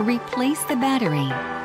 Replace the battery.